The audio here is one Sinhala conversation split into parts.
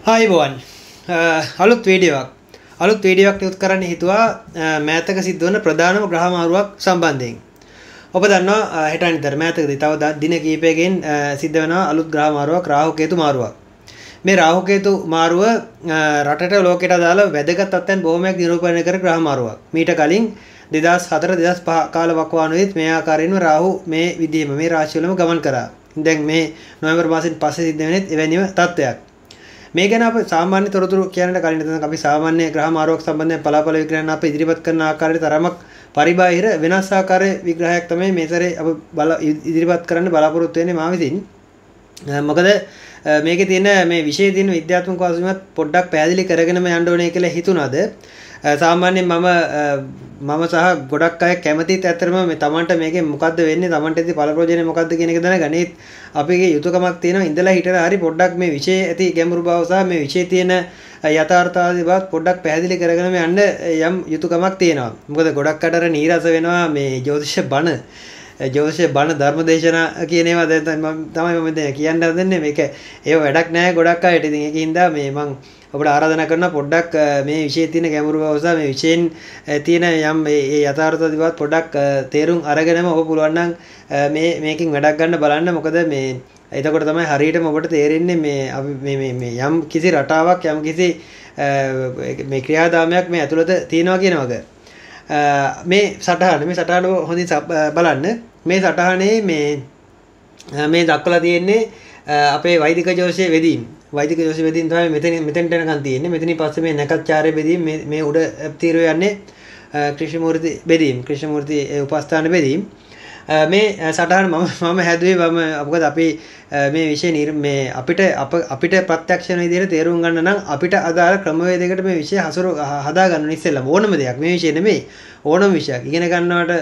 ආයිබෝවන් uh, අලුත් වීඩියෝවක්. අලුත් වීඩියෝවක් නිකුත් කරන්න හිතුවා uh, මෑතක සිද්ධ වන ප්‍රධානම ග්‍රහමාරුවක් සම්බන්ධයෙන්. ඔබ දන්නවා uh, හෙට අනිතර මෑතකදී තව දින කීපයකින් සිද්ධ වෙනවා අලුත් ග්‍රහමාරුවක් රාහු කේතු මාරුවක්. මේ රාහු කේතු මාරුව රටට ලෝකෙට අදාළ වැදගත් තත්ත්වයන් බොහොමයක් නිරූපණය කර ග්‍රහමාරුවක් මීට කලින් 2004 2005 කාල වකවානුවේත් මේ ආකාරයෙන්ම රාහු මේ විදිහම මේ රාශිවලම ගමන් කරා. දැන් මේ නොවැම්බර් මාසෙන් පස්සේ සිද්ධ වෙනෙත් එවැනිම තත්ත්වයක්. මේ ගැන අප සාමාන්‍ය තොරතුරු කියන්නට කලින් එතන අපි සාමාන්‍ය ග්‍රහ මාරුවක් සම්බන්ධයෙන් පලාපල විග්‍රහන අප ඉදිරිපත් කරන ආකාරයට තරමක් පරිබාහිර වෙනස් ආකාරයේ විග්‍රහයක් තමයි මේ සැරේ අප බල ඉදිරිපත් කරන්න බලාපොරොත්තු වෙන්නේ මා විසින්. මොකද මේකේ තියෙන මේ විෂයේ තියෙන විද්‍යාත්මක වශයෙන්ත් පොඩ්ඩක් පැහැදිලි කරගෙනම යන්න ඕනේ කියලා හිතුණාද සාමාන්‍යයෙන් මම මම සහ ගොඩක් අය කැමතිත් ඇත්තරම මේ තමන්ට මේකේ මොකද්ද වෙන්නේ තමන්ට ඇති ඵල ප්‍රයෝජනේ මොකද්ද කියන එක දැනගනීත් අපේ යුතුයකමක් තියෙනවා. ඉඳලා හිටලා හරි පොඩ්ඩක් මේ විෂයේ ඇති ගැඹුරු බව සහ මේ විෂයේ තියෙන යථාර්ථවාදී බවත් පොඩ්ඩක් පැහැදිලි කරගෙනම යන්න යම් යුතුයකමක් තියෙනවා. මොකද ගොඩක් අතර නීරස වෙනවා මේ ජ්‍යොතිෂ බණ. ජෝෂය බණ ධර්මදේශනා කියන ඒවා දැන් තමයි මම දැන් කියන්න හදන්නේ. මේක ඒව වැඩක් නැහැ ගොඩක් අයට. ඉතින් ඒකින්ද මේ මං ඔබට ආරාධනා කරනවා පොඩ්ඩක් මේ විෂයේ තියෙන ගැඹුරු බව සහ මේ විෂයෙන් තියෙන යම් ඒ යථාර්ථවාදීවත් පොඩ්ඩක් තේරුම් අරගෙනම ඔබ පුළුවන් නම් මේ මේකෙන් වැඩක් ගන්න බලන්න. මොකද මේ එතකොට තමයි හරියටම ඔබට තේරෙන්නේ මේ අපි මේ මේ මේ යම් කිසි රටාවක් යම් කිසි මේ ක්‍රියාදාමයක් මේ ඇතුළත තියෙනවා කියන වගේ. මේ සටහන මේ සටහන හොඳින් බලන්න. මේ සටහනේ මේ මේ දක්වලා තියෙන්නේ අපේ වෛදික ජෝෂයේ වෙදීම්. වෛදික ජෝෂ වෙදීම් තමයි මෙතන මෙතෙන්ට යනකන් තියෙන්නේ. මෙතනින් පස්සේ මේ නැකච්චාරය බෙදීම් මේ මේ උඩ තීරව යන්නේ ක්‍රිෂ්ණමූර්ති බෙදීම් ක්‍රිෂ්ණමූර්ති උපස්ථාන බෙදීම්. මේ සටහන මම මම හැදුවේ මම මොකද අපි මේ විෂය නිර් මේ අපිට අප අපිට ප්‍රත්‍යක්ෂ වෙන විදිහට තේරුම් ගන්න නම් අපිට අදාළ ක්‍රමවේදයකට මේ විෂය හසුරු හදා ගන්න ඉස්සෙල්ලා ඕනම දෙයක්. මේ විෂය නෙමෙයි. ඕනම විෂයක්. ඉගෙන ගන්නවට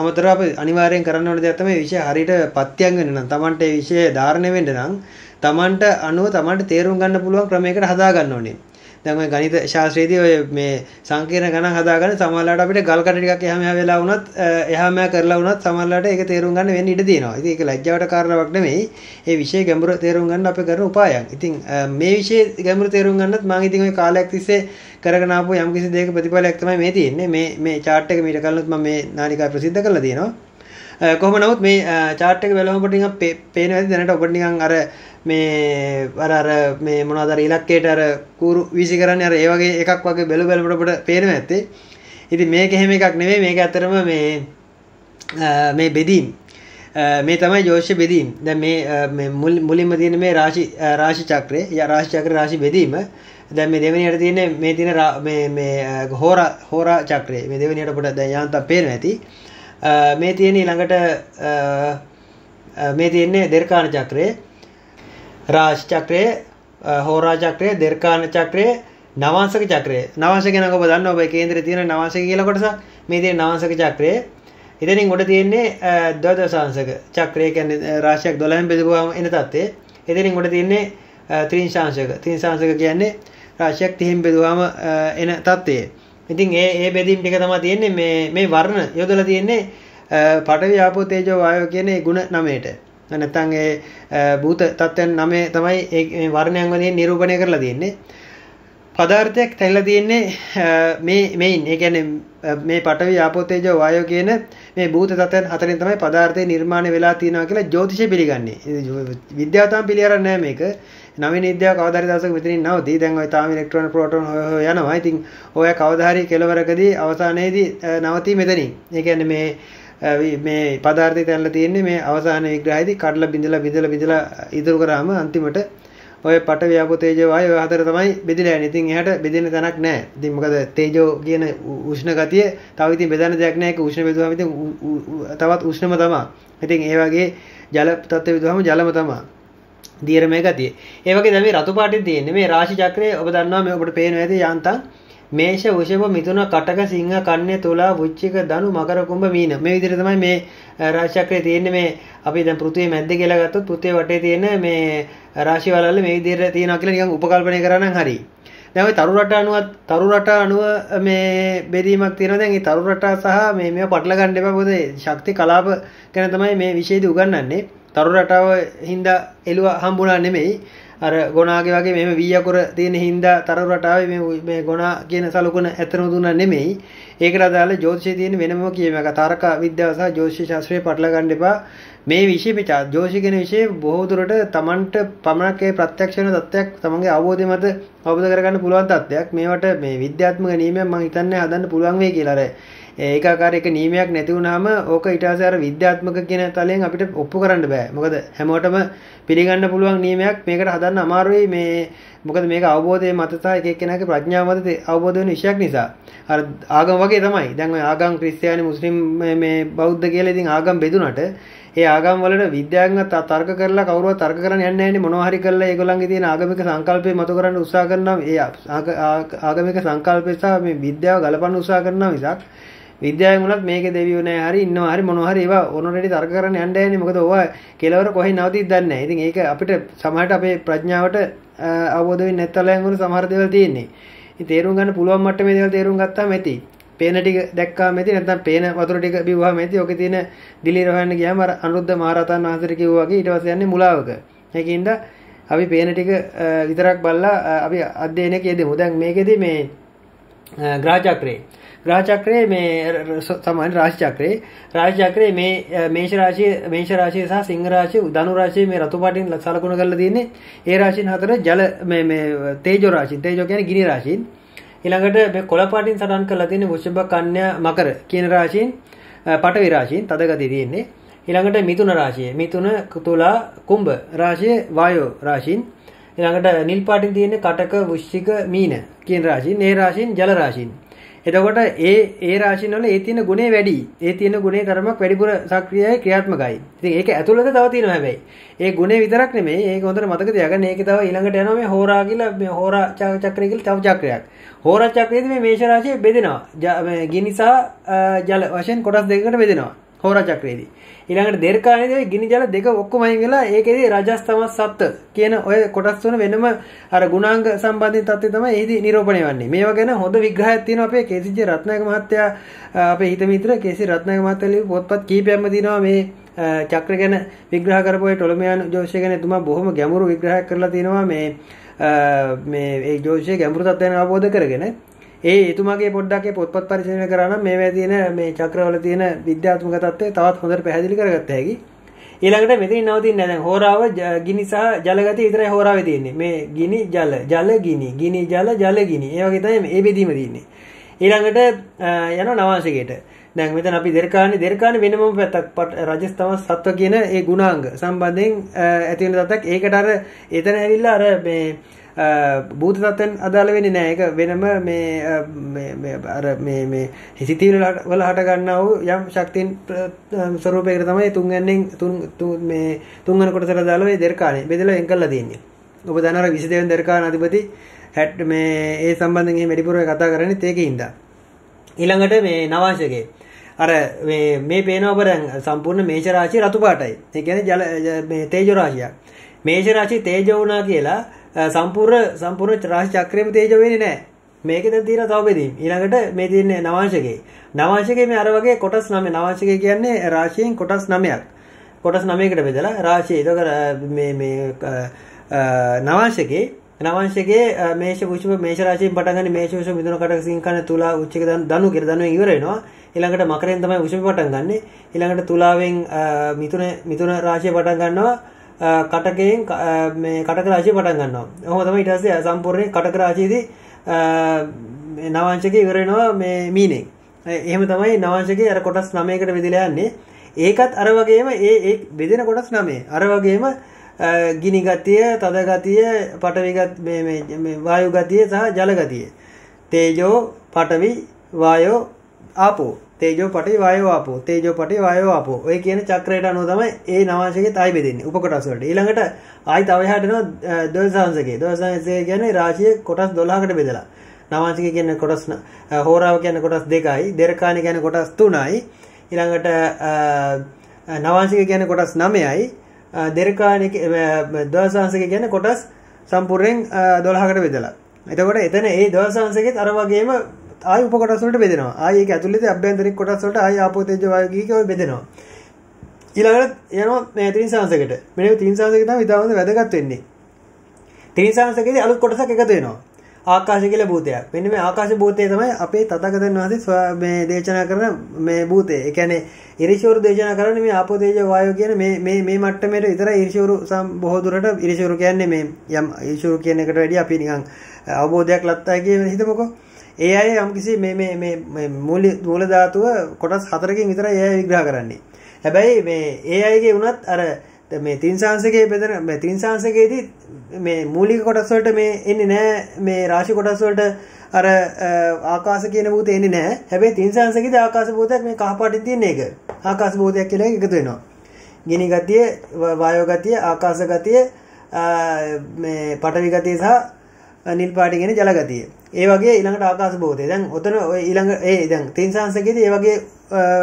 අමතරව අපි අනිවාර්යෙන් කරන්න ඕන දෙයක් තමයි විෂය හරියට පත්‍යංග වෙන්න නම් Tamante මේ විෂය ධාරණය වෙන්න නම් Tamanට අනුව Tamanට තේරුම් ගන්න පුළුවන් ක්‍රමයකට හදා ගන්න ඕනේ. දැන් ඔය ගණිත ශාස්ත්‍රයේදී ඔය මේ සංකීර්ණ ගණන් හදාගන්න සමහරවිට අපිට ගල් කඩ ටිකක් එහා මෙහා වෙලා වුණත් එහා මෙහා කරලා වුණත් සමහරවිට ඒක තේරුම් ගන්න වෙන්න ඉඩ තියෙනවා. ඉතින් ඒක ලැජ්ජාවට කාරණාවක් නෙමෙයි. ඒ විෂය ගැඹුර තේරුම් ගන්න අපි කරන උපායයක්. ඉතින් මේ විෂය ගැඹුර තේරුම් ගන්නත් මම ඉතින් ওই කාලයක් තිස්සේ කරගෙන ආපු යම්කිසි දෙයක ප්‍රතිඵලයක් තමයි මේ තියෙන්නේ. මේ මේ chart එක මීට කලිනුත් මම මේ නාලිකාව ප්‍රසිද්ධ කරලා තියෙනවා. කොහොම නමුත් මේ chart එක බලනකොට නිකන් පේනවා ඇති දැනට ඔබට නිකන් අර මේ අර අර මේ මොනවද අර ඉලක්කයට අර කූරු වීසි කරන්නේ අර ඒ වගේ එකක් වගේ බැලු බැලමට ඔබට පේනවා ඇත්තේ. ඉතින් මේක එහෙම එකක් නෙමෙයි මේක ඇත්තටම මේ මේ බෙදීම් මේ තමයි ජෝෂ්‍ය බෙදීම්. දැන් මේ මුලින්ම තියෙන මේ රාශි රාශි චක්‍රය, රාශි චක්‍ර රාශි බෙදීම. දැන් මේ දෙවෙනියට තියෙන මේ තියෙන මේ මේ හෝරා හෝරා චක්‍රය. මේ දෙවෙනියට අපිට දැන් යාන්තම් පේනවා ඇති. මේ තියෙන ඊළඟට මේ තියෙන්නේ දෙර්කාන චක්‍රය. රාශි චක්‍රය හෝරා චක්‍රය දෙර්කාන චක්‍රය නවාංශක චක්‍රය. නවාංශක ගැන ඔබ දන්නවා ඔබ කේන්දරේ තියෙන නවාංශක කියලා කොටසක්. මේ තියෙන නවාංශක චක්‍රය. එතනින් උඩ තියෙන්නේ ද්වදශාංශක චක්‍රය. කියන්නේ රාශියක් 12න් බෙදුවාම එන තත්ත්වය. එතනින් උඩ තියෙන්නේ ත්‍රිංශාංශක. ත්‍රිංශාංශක කියන්නේ රාශියක් 30න් බෙදුවාම එන තත්ත්වය. ඉතින් ඒ ඒ බෙදීම් ටික තමයි තියෙන්නේ මේ මේ වර්ණ යොදලා තියෙන්නේ පඨවි ආපෝ තේජෝ වායෝ කියන ඒ ಗುಣ නමයට නැත්නම් ඒ භූත තත්ත්වයන් නමේ තමයි මේ වර්ණයන් වලින් නිරූපණය කරලා තියෙන්නේ. පදාර්ථයක් තැල්ලා තියෙන්නේ මේ මේන් ඒ කියන්නේ මේ පඨවි ආපෝ තේජෝ වායෝ කියන මේ භූත තත්ත්වයන් හතරෙන් තමයි පදාර්ථය නිර්මාණය වෙලා තියෙනවා කියලා ජ්‍යොතිෂය පිළිගන්නේ. විද්‍යාව තාම පිළිගන්නේ නැහැ මේක. නවීන විද්‍යාව කවදා හරි දවසක මෙතනින් නවතී. දැන් ඔය තාම ඉලෙක්ට්‍රෝන ප්‍රෝටෝන හොය හොය යනවා. ඉතින් ඔය කවදා හරි කෙලවරකදී අවසානයේදී නවතී මෙතනින්. ඒ කියන්නේ මේ මේ පදාර්ථය තැන්ලා තියෙන්නේ මේ අවසාන විග්‍රහයේදී කඩලා බිඳලා බිඳලා බිඳලා ඉතුරු කරාම අන්තිමට ඔය පට ව්‍යාපෝ තේජෝ වායෝ ඔය හතර තමයි බෙදිලා යන්නේ. ඉතින් එහාට බෙදෙන්න තැනක් නැහැ. ඉතින් මොකද තේජෝ කියන උෂ්ණ ගතිය තව ඉතින් බෙදන්න දෙයක් නැහැ. ඒක උෂ්ණ බෙදුවාම ඉතින් තවත් උෂ්ණම තමයි. ඉතින් ඒ වගේ ජල තත්ත්ව බෙදුවාම ජලම තමයි. දියරමේ ගතිය. ඒ වගේ දැන් මේ රතු පාටින් තියෙන්නේ මේ රාශි චක්‍රය ඔබ දන්නවා මේ ඔබට පේනවා ඇති යාන්තම් මේෂ වෘෂභ මිථුන කටක සිංහ කන්‍ය තුලා වෘච්චික ධනු මකර කුම්භ මීන මේ විදිහට තමයි මේ රාශි චක්‍රය තියෙන්නේ මේ අපි දැන් පෘථිවිය මැද්ද කියලා ගත්තොත් පෘථිවිය වටේ තියෙන මේ රාශි වලල්ල මේ විදිහට තියෙනවා කියලා නිකන් උපකල්පනය කරා නම් හරි. දැන් ওই තරු රට අණුව තරු රට අණුව මේ බෙදීමක් තියෙනවා දැන් මේ තරු රට සහ මේ මේවා පටල ගන්න එපා මොකද ශක්ති කලාප ගැන තමයි මේ විෂයේදී උගන්වන්නේ. තරු රටාව හින්දා එළුව හම්බුණා නෙමෙයි අර ගොනාගේ වගේ මෙහෙම වී අකුර තියෙන හින්දා තරු රටාවේ මේ මේ ගොනා කියන සලකුණ ඇත්තම දුන්නා නෙමෙයි. ඒකට අදාළ ජ්‍යොතිෂයේ තියෙන වෙනම කියම එක තාරක විද්‍යාව සහ ජ්‍යොතිෂ ශාස්ත්‍රය පටල ගන්න එපා. මේ විෂය මේ ජ්‍යොතිෂ කියන විෂය බොහෝ දුරට Tamanට පමණක් ඒ ප්‍රත්‍යක්ෂ වෙන තත්ත්වයක් තමන්ගේ අවබෝධය මත අවබෝධ කරගන්න පුළුවන් තත්ත්වයක්. මේවට මේ විද්‍යාත්මක නියමයක් මම හිතන්නේ හදන්න පුළුවන් වෙයි කියලා. අර ඒකාකාර එක නියමයක් නැති වුනහම ඕක ඊට පස්සේ අර විද්‍යාත්මක කියන තලයෙන් අපිට ඔප්පු කරන්න බෑ. මොකද හැමෝටම පිළිගන්න පුළුවන් නියමයක් මේකට හදන්න අමාරුයි මේ මොකද මේක අවබෝධයේ මත සහ එක එක්කෙනාගේ ප්‍රඥාව මත අවබෝධ වෙන විෂයක් නිසා. අර ආගම වගේ තමයි. දැන් ඔය ආගම් ක්‍රිස්තියානි මුස්ලිම් මේ බෞද්ධ කියලා ඉතින් ආගම් බෙදුනට ඒ ආගම් වලට විද්‍යාඥයන් තර්ක කරලා කවුරුවත් තර්ක කරන්න යන්නේ නැහැ නේ මොනවා හරි කරලා ඒගොල්ලන්ගේ තියෙන ආගමික සංකල්පය මතු කරන්න උත්සාහ කරනවා ඒ ආගමික සංකල්පය සහ මේ විද්‍යාව ගලපන්න උත්සාහ කරනවා මිසක් විද්‍යාවෙන් උනත් මේකේ දෙවියෝ නැහැ හරි ඉන්නවා හරි මොනවා හරි ඒවා ඕනරෙඩි තර්ක කරන්න යන්න යන්නේ මොකද ඕවා කෙලවර කොහෙන් නවතිද දන්නේ නැහැ. ඉතින් ඒක අපිට සමහරට අපේ ප්‍රඥාවට අවබෝධ වෙන්නේ නැත්තලයන් වුණ සමහර දේවල් තියෙන්නේ. ඉතින් තේරුම් ගන්න පුළුවන් මට්ටමේ දේවල් තේරුම් ගත්තාම ඇති. පේන ටික දැක්කාම ඇති නැත්නම් පේන වතුර ටික බිව්වම ඇති. ඔකේ තියෙන දිලීර හොයන්න ගියාම අර අනුරුද්ධ මහරහතන් වහන්සේට කිව්වා වගේ ඊට පස්සේ යන්නේ මුලාවක. ඒකින්ද අපි පේන ටික විතරක් බලලා අපි අධ්‍යයනයක යෙදෙමු. දැන් මේකෙදි මේ ග්‍රහචක්‍රේ ග්‍රහ චක්‍රයේ මේ සමාන රාශි චක්‍රයේ රාශි චක්‍රයේ මේ මේෂ රාශිය මේෂ රාශිය සහ සිංහ රාශිය ධනු රාශිය මේ රතු පාටින් සලකුණු කරලා තියෙන්නේ. ඒ රාශින් හතර ජල මේ මේ තේජෝ රාශින් තේජෝ කියන්නේ ගිනි රාශින් ඊළඟට මේ කොළ පාටින් සටහන් කරලා තියෙන්නේ වෘෂභ කන්‍යා මකර කියන රාශින් පඨවි රාශින් තද ගතිය තියෙන්නේ. ඊළඟට මිථුන රාශිය මිථුන තුලා කුම්භ රාශිය වායෝ රාශින් ඊළඟට නිල් පාටින් තියෙන්නේ කටක වෘශ්චික මීන කියන රාශින් ඒ රාශින් ජල රාශින් එතකොට ඒ ඒ රාශින් වල ඒ තියෙන ගුණේ වැඩි. ඒ තියෙන ගුණේ තරමක් වැඩිපුර සක්‍රියයි ක්‍රියාත්මකයි. ඉතින් ඒක ඇතුළත තව තියෙනවා හැබැයි. ඒ ගුණේ විතරක් නෙමෙයි. ඒක හොඳට මතක තියාගන්න. ඒකේ තව ඊළඟට යනවා මේ හෝරා කියලා මේ හෝරා චක්‍රය කියලා තව චක්‍රයක්. හෝරා චක්‍රයේදී මේ මේෂ රාශිය බෙදෙනවා. මේ ගිනි සහ ජල වශයෙන් කොටස් දෙකකට බෙදෙනවා. හෝරා චක්‍රයේදී. ඊළඟට දෙර්කාණේදී ගිනි ජල දෙක ඔක්කොම අයින් වෙලා ඒකේදී රජස් තමස් සත්ත්ව කියන ඔය කොටස් තුන වෙනම අර ගුණාංග සම්බන්ධිත තත්ත්වය තමයි එහිදී නිරූපණය වෙන්නේ. මේවා ගැන හොඳ විග්‍රහයක් තියෙනවා අපේ කේසිජ් රත්නායක මහත්තයා අපේ හිත මිත්‍ර කේසි රත්නායක මහත්තයා ලියපු පොත්පත් කීපයක්ම තියෙනවා මේ චක්‍ර ගැන විග්‍රහ කරපු ඒ ටොලොමියානු ජෝතිෂය ගැන එතුමා බොහොම ගැඹුරු විග්‍රහයක් කරලා තියෙනවා මේ මේ ඒ ජෝතිෂයේ ගැඹුරු තත්ත්වයන් අවබෝධ කරගෙන ඒ එතුමාගේ පොඩ්ඩක් පොත්පත් පරිශීලනය කරා නම් මේවා තියෙන මේ චක්‍රවල තියෙන විද්‍යාත්මක தත්ත්වය තවත් හොඳට පැහැදිලි කරගත්ත හැකි. ඊළඟට මෙතනින් නවතින්නේ නැහැ. දැන් හෝරාව ගිනි සහ ජල ගතිය විතරයි හෝරාවේ තියෙන්නේ. මේ ගිනි ජල ජල ගිනි ගිනි ජල ජල ගිනි. ඒ වගේ තමයි මේ බෙදීම තියෙන්නේ. ඊළඟට යනවා නවාංශිකයට. දැන් මෙතන අපි දෙර්කාණි දෙර්කාණි වෙනම පැත්තක් රජස්තම සත්ව කියන ඒ ගුණාංග සම්බන්ධයෙන් ඇති වෙන තත්ත්වයක්. ඒකට අර එතන ඇවිල්ලා අර මේ භූත තත්ත්වෙන් අදාළ වෙන්නේ නැහැ. ඒක වෙනම මේ මේ අර මේ මේ හිසිතීල වල හට ගන්නා වූ යම් ශක්තියින් ස්වරූපයකට තමයි තුන්වැන්නෙන් තුන් මේ තුන්වන කොටසට අදාළ වෙයි දෙර්කානේ. බෙදලා වෙන් කරලා තියෙන්නේ. ඔබ දන්න අර 22 වෙනි දෙර්කාන අධිපති හැට් මේ ඒ සම්බන්ධයෙන් එහෙම වැඩිපුර කතා කරන්නේ ඒකින්ද. ඊළඟට මේ නවාංශකේ අර මේ මේ පේනවා ඔබ දැන් සම්පූර්ණ මේෂ රාශිය රතු පාටයි. ඒ කියන්නේ ජල මේ තේජෝ රාශියක්. මේෂ රාශිය තේජෝ වුණා කියලා සම්පූර්ණ සම්පූර්ණ රාශි චක්‍රයේම තේජ වෙන්නේ නැහැ. මේකේ දැන් තියෙන තව බෙදීම්. ඊළඟට මේ තියෙන්නේ නවාංශකේ. නවාංශකේ මේ අර වගේ කොටස් 9 නවාංශකේ කියන්නේ රාශියෙන් කොටස් 9ක්. කොටස් 9කට බෙදලා රාශිය. ඒක මේ මේ නවාංශකේ නවාංශකේ මේෂ වෘෂභ මේෂ රාශියෙන් පටන් ගන්න මේෂ වෘෂභ මිථුන කටක සිංකන තුලා උච්චක ධනු කියලා ධනුවෙන් ඉවර වෙනවා. ඊළඟට මකරෙන් තමයි වෘෂභ පටන් ගන්නෙ. ඊළඟට තුලාවෙන් මිථුන මිථුන රාශිය පටන් ගන්නවා. කටකයෙන් මේ කටක රාශිය පටන් ගන්නවා. ඔහොම තමයි ඊට පස්සේ සම්පූර්ණයෙන් කටක රාශියේදී නවාංශකේ ඉවර වෙනවා මේ මීනෙන්. එහෙම තමයි නවාංශකේ අර කොටස් 9කට බෙදලා යන්නේ. ඒකත් අර වගේම ඒ ඒ බෙදෙන කොටස් 9. අර වගේම ගිනි ගතිය, තද ගතිය, පඨවි ගතිය මේ මේ වායු ගතිය සහ ජල ගතිය. තේජෝ, පඨවි, වායෝ, ආපෝ තේජෝ පටි වායෝ ආපෝ තේජෝ පටි වායෝ ආපෝ ඔය කියන චක්‍රයට අනුව තමයි ඒ නවාංශකේ තයි බෙදෙන්නේ උපකොටස් වලට. ඊළඟට ආයි තව එහාට එනවා දවසාංශකේ දවසාංශකේ කියන්නේ රාශිය කොටස් 12කට බෙදලා. නවාංශකේ කියන්නේ කොටස් හෝරාව කියන්නේ කොටස් දෙකයි දෙරකාණි කියන්නේ කොටස් තුනයි. ඊළඟට නවාංශකේ කියන්නේ කොටස් 9යි දෙරකාණි දවසාංශකේ කියන්නේ කොටස් සම්පූර්ණයෙන් 12කට බෙදලා. එතකොට එතන ඒ දවසාංශකෙත් අර වගේම ආයි උපකොටස් වලට බෙදෙනවා. ආයි ඒක ඇතුළතේ අභ්‍යන්තරික කොටස් වලට ආයි ආපෝ තේජෝ වායු කීක ඔය බෙදෙනවා. ඊළඟට යනවා මේ ත්‍රිං සංසයකට. මෙන්න ත්‍රිං සංසයක තමයි ඉතාලම වැදගත් වෙන්නේ. තිරිසංශකයේදී අලුත් කොටසක් එකතු වෙනවා. ආකාශ කියලා භූතයක්. මෙන්න මේ ආකාශ භූතය තමයි අපේ තථාගතයන් වහන්සේ මේ දේශනා කරන මේ භූතය. ඒ කියන්නේ ඉරිෂවරු දේශනා කරන්නේ මේ ආපෝ තේජෝ වායෝ කියන මේ මේ මේ මට්ටමේට විතරයි ඉරිෂවරු බොහෝ දුරට ඉරිෂවරු කියන්නේ මේ යම් ඉරිෂවරු කියන එකට වැඩිය අපි නිකන් අවබෝධයක් ලත්තා කියන හිතමුකෝ. ඒ අය යම්කිසි මේ මේ මේ මූල මූල ධාතුව කොටස් හතරකින් විතරයි ඒ අය විග්‍රහ කරන්නේ. හැබැයි මේ ඒ අයගේ වුණත් අර මේ තින්සාංශකයේ බෙදෙන මේ තින්සාංශකයේදී මේ මූලික කොටස් වලට මේ එන්නේ නැහැ මේ රාශි කොටස් වලට අර ආකාශ කියන භූතය එන්නේ නැහැ. හැබැයි තින්සාංශකයේදී ආකාශ භූතයක් මේ කහ පාටින් තියෙන එක. ආකාශ භූතයක් කියලා එකතු වෙනවා. ගිනි ගතිය, වායෝ ගතිය, ආකාශ ගතිය, මේ පඨවි ගතිය සහ නිල් පාටි කියන ජල ගතිය. ඒ වගේ ඊළඟට ආකාශ භූතය. දැන් ඔතන ඔය ඊළඟ ඒ දැන් තින්සාංශකයේදී ඒ වගේ